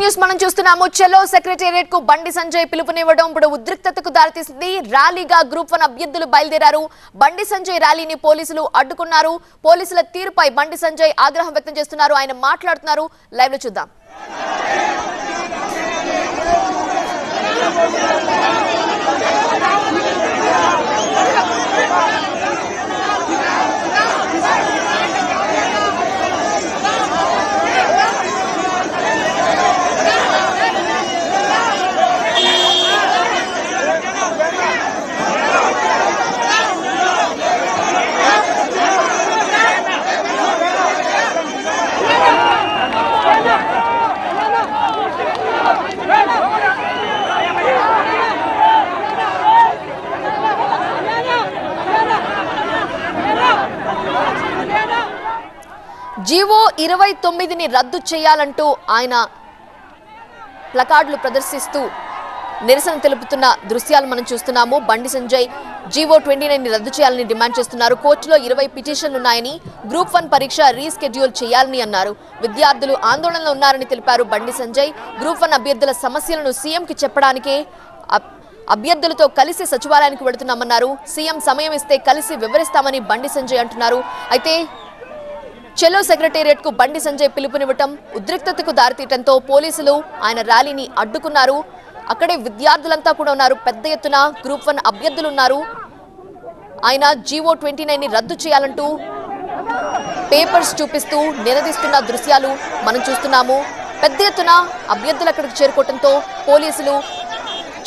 News మనం చూస్తున్నాము. చెలో సెక్రటేరియట్కు బండి సంజయ్ పిలుపునివ్వడం ఇప్పుడు ఉద్రిక్తతకు దారితీసింది. ర్యాలీగా గ్రూప్ వన్ అభ్యర్థులు బయలుదేరారు. బండి సంజయ్ ర్యాలీని పోలీసులు అడ్డుకున్నారు. పోలీసుల తీరుపై బండి సంజయ్ ఆగ్రహం వ్యక్తం చేస్తున్నారు. ఆయన మాట్లాడుతున్నారు. లైవ్లో చూద్దాం. జీవో ఇరవై తొమ్మిదిని రద్దు చేయాలంటూ ఆయన ప్లకార్డులు ప్రదర్శిస్తూ నిరసన తెలుపుతున్న దృశ్యాలు మనం చూస్తున్నాము. బండి సంజయ్ జీవో ట్వంటీ నైన్ని రద్దు చేయాలని డిమాండ్ చేస్తున్నారు. కోర్టులో ఇరవై పిటిషన్లు ఉన్నాయని గ్రూప్ వన్ పరీక్ష రీస్కెడ్యూల్ చేయాలని అన్నారు. విద్యార్థులు ఆందోళనలో ఉన్నారని తెలిపారు బండి సంజయ్. గ్రూప్ వన్ అభ్యర్థుల సమస్యలను సీఎంకి చెప్పడానికే అబ్- అభ్యర్థులతో కలిసి సచివాలయానికి వెళుతున్నామన్నారు. సీఎం సమయం ఇస్తే కలిసి వివరిస్తామని బండి సంజయ్ అంటున్నారు. అయితే చెలో సెక్రటేరియట్కు బండి సంజయ్ పిలుపునివ్వటం ఉద్రిక్తతకు దారితీయటంతో పోలీసులు ఆయన ర్యాలీని అడ్డుకున్నారు. అక్కడే విద్యార్థులంతా కూడా ఉన్నారు. పెద్ద ఎత్తున గ్రూప్ వన్ అభ్యర్థులు ఉన్నారు ఆయన జీవో ట్వంటీ నైన్ని రద్దు చేయాలంటూ పేపర్స్ చూపిస్తూ నిలదీస్తున్న దృశ్యాలు మనం చూస్తున్నాము. పెద్ద ఎత్తున అభ్యర్థులు అక్కడికి చేరుకోవడంతో పోలీసులు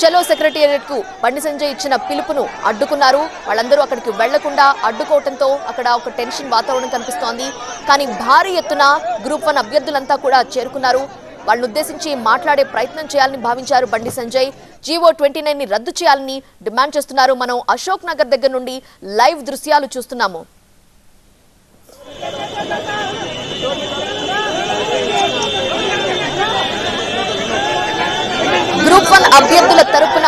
చలో సెక్రటేరియట్కు బండి సంజయ్ ఇచ్చిన పిలుపును అడ్డుకున్నారు. వాళ్ళందరూ అక్కడికి వెళ్ళకుండా అడ్డుకోవడంతో అక్కడ ఒక టెన్షన్ వాతావరణం కనిపిస్తోంది. కానీ భారీ ఎత్తున గ్రూప్ వన్ అభ్యర్థులంతా కూడా చేరుకున్నారు. వాళ్ళని ఉద్దేశించి మాట్లాడే ప్రయత్నం చేయాలని భావించారు బండి సంజయ్. జీవో ట్వంటీ నైన్ని రద్దు చేయాలని డిమాండ్ చేస్తున్నారు. మనం అశోక్ నగర్ దగ్గర నుండి లైవ్ దృశ్యాలు చూస్తున్నాము గ్రూప్ వన్ అభ్యర్థుల తరపున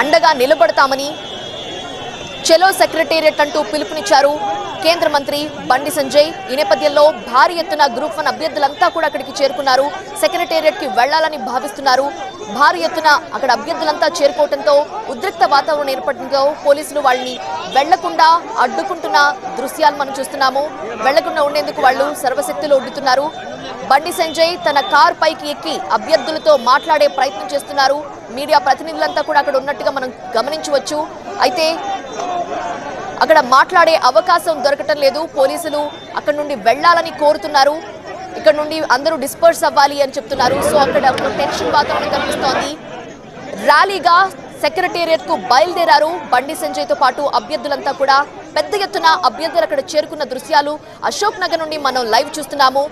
అండగా నిలబడతామని చెలో సెక్రటేరియట్ అంటూ పిలుపునిచ్చారు కేంద్ర మంత్రి బండి సంజయ్. ఈ నేపథ్యంలో భారీ ఎత్తున గ్రూప్ వన్ అభ్యర్థులంతా కూడా అక్కడికి చేరుకున్నారు. సెక్రటేరియట్కి వెళ్ళాలని భావిస్తున్నారు. భారీ ఎత్తున అక్కడ అభ్యర్థులంతా చేరుకోవడంతో ఉద్రిక్త వాతావరణం ఏర్పడడంతో పోలీసులు వాళ్ళని వెళ్ళకుండా అడ్డుకుంటున్న దృశ్యాలు మనం చూస్తున్నాము. వెళ్ళకుండా ఉండేందుకు వాళ్ళు సర్వశక్తులు ఒడ్డుతున్నారు. బండి సంజయ్ తన కార్ పైకి ఎక్కి అభ్యర్థులతో మాట్లాడే ప్రయత్నం చేస్తున్నారు. మీడియా ప్రతినిధులంతా కూడా అక్కడ ఉన్నట్టుగా మనం గమనించవచ్చు. అయితే అక్కడ మాట్లాడే అవకాశం దొరకటం లేదు. పోలీసులు అక్కడ నుండి వెళ్ళాలని కోరుతున్నారు. ఇక్కడ నుండి అందరూ డిస్పర్స్ అవ్వాలి అని చెప్తున్నారు. సో అక్కడ టెన్షన్ వాతావరణం కనిపిస్తోంది. ర్యాలీగా సెక్రటేరియట్కు బయలుదేరారు బండి సంజయ్తో పాటు అభ్యర్థులంతా కూడా. పెద్ద ఎత్తున అభ్యర్థులు అక్కడ చేరుకున్న దృశ్యాలు. అశోక్ నగర్ నుండి మనం లైవ్ చూస్తున్నాము.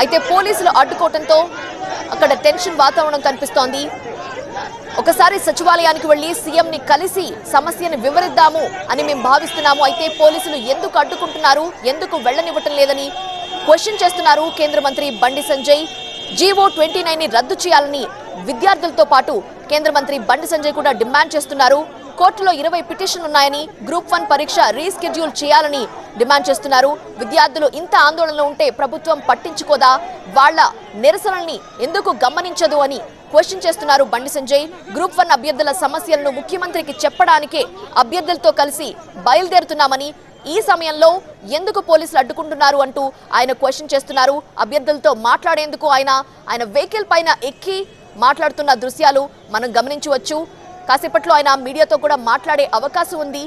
అయితే పోలీసులు అడ్డుకోవడంతో అక్కడ టెన్షన్ వాతావరణం కనిపిస్తోంది. ఒకసారి సచివాలయానికి వెళ్ళి సీఎం ని కలిసి సమస్యను వివరిద్దాము అని మేము భావిస్తున్నాము. అయితే పోలీసులు ఎందుకు అడ్డుకుంటున్నారు? ఎందుకు వెళ్ళనివ్వటం లేదని క్వశ్చన్ చేస్తున్నారు కేంద్ర మంత్రి బండి సంజయ్. జీవో ట్వంటీ నైన్ని రద్దు చేయాలని విద్యార్థులతో పాటు కేంద్ర మంత్రి బండి సంజయ్ కూడా డిమాండ్ చేస్తున్నారు. కోర్టులో ఇరవై పిటిషన్లు ఉన్నాయని గ్రూప్ వన్ పరీక్ష రీస్కెడ్యూల్ చేయాలని డిమాండ్ చేస్తున్నారు. విద్యార్థులు ఇంత ఆందోళనలో ఉంటే ప్రభుత్వం పట్టించుకోదా? వాళ్ళ నిరసనల్ని ఎందుకు గమనించదు అని క్వశ్చన్ చేస్తున్నారు బండి సంజయ్. గ్రూప్ వన్ అభ్యర్థుల సమస్యలను ముఖ్యమంత్రికి చెప్పడానికే అభ్యర్థులతో కలిసి బయలుదేరుతున్నామని ఈ సమయంలో ఎందుకు పోలీసులు అడ్డుకుంటున్నారు అంటూ ఆయన క్వశ్చన్ చేస్తున్నారు. అభ్యర్థులతో మాట్లాడేందుకు ఆయన ఆయన వెహికల్ పైన ఎక్కి మాట్లాడుతున్న దృశ్యాలు మనం గమనించవచ్చు. కాసేపట్లో ఆయన మీడియాతో కూడా మాట్లాడే అవకాశం ఉంది.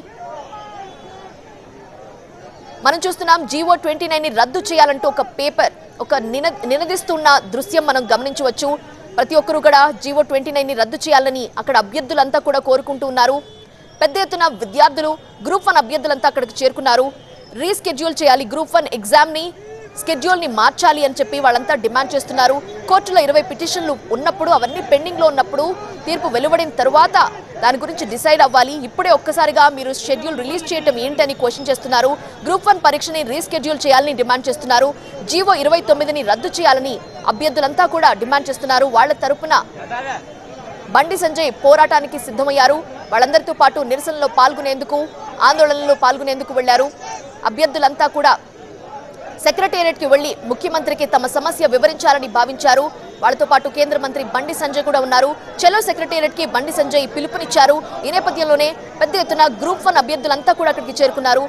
మనం చూస్తున్నాం జీవో ట్వంటీ నైన్ని రద్దు చేయాలంటూ ఒక పేపర్ ఒక నిన నినదిస్తున్న దృశ్యం మనం గమనించవచ్చు. ప్రతి ఒక్కరూ కూడా జీవో ట్వంటీ నైన్ని రద్దు చేయాలని అక్కడ అభ్యర్థులంతా కూడా కోరుకుంటూ ఉన్నారు. పెద్ద ఎత్తున విద్యార్థులు గ్రూప్ వన్ అభ్యర్థులంతా అక్కడికి చేరుకున్నారు. రీస్కెడ్యూల్ చేయాలి గ్రూప్ వన్ ఎగ్జామ్ని. స్కెడ్యూల్ని స్కెడ్యూల్ని మార్చాలి అని చెప్పి వాళ్ళంతా డిమాండ్ చేస్తున్నారు. కోర్టులో ఇరవై పిటిషన్లు ఉన్నప్పుడు అవన్నీ పెండింగ్లో ఉన్నప్పుడు తీర్పు వెలువడిన తరువాత దాని గురించి డిసైడ్ అవ్వాలి. ఇప్పుడే ఒక్కసారిగా మీరు షెడ్యూల్ రిలీజ్ చేయటం ఏంటని క్వశ్చన్ చేస్తున్నారు. గ్రూప్ వన్ పరీక్షని రీస్కెడ్యూల్ చేయాలని డిమాండ్ చేస్తున్నారు. జీవో ఇరవై తొమ్మిదిని రద్దు చేయాలని అభ్యర్థులంతా కూడా డిమాండ్ చేస్తున్నారు. వాళ్ళ తరపున బండి సంజయ్ పోరాటానికి సిద్ధమయ్యారు. వాళ్ళందరితో పాటు నిరసనలో పాల్గొనేందుకు ఆందోళనలో పాల్గొనేందుకు వెళ్ళారు అభ్యర్థులంతా కూడా సెక్రటేరియట్కి వెళ్ళి ముఖ్యమంత్రికి తమ సమస్య వివరించాలని భావించారు. వాళ్ళతో పాటు కేంద్ర మంత్రి బండి సంజయ్ కూడా ఉన్నారు. చలో సెక్రటేరియట్కి బండి సంజయ్ పిలుపునిచ్చారు. ఈ నేపథ్యంలోనే పెద్ద ఎత్తున గ్రూప్ వన్ అభ్యర్థులంతా కూడా అక్కడికి చేరుకున్నారు.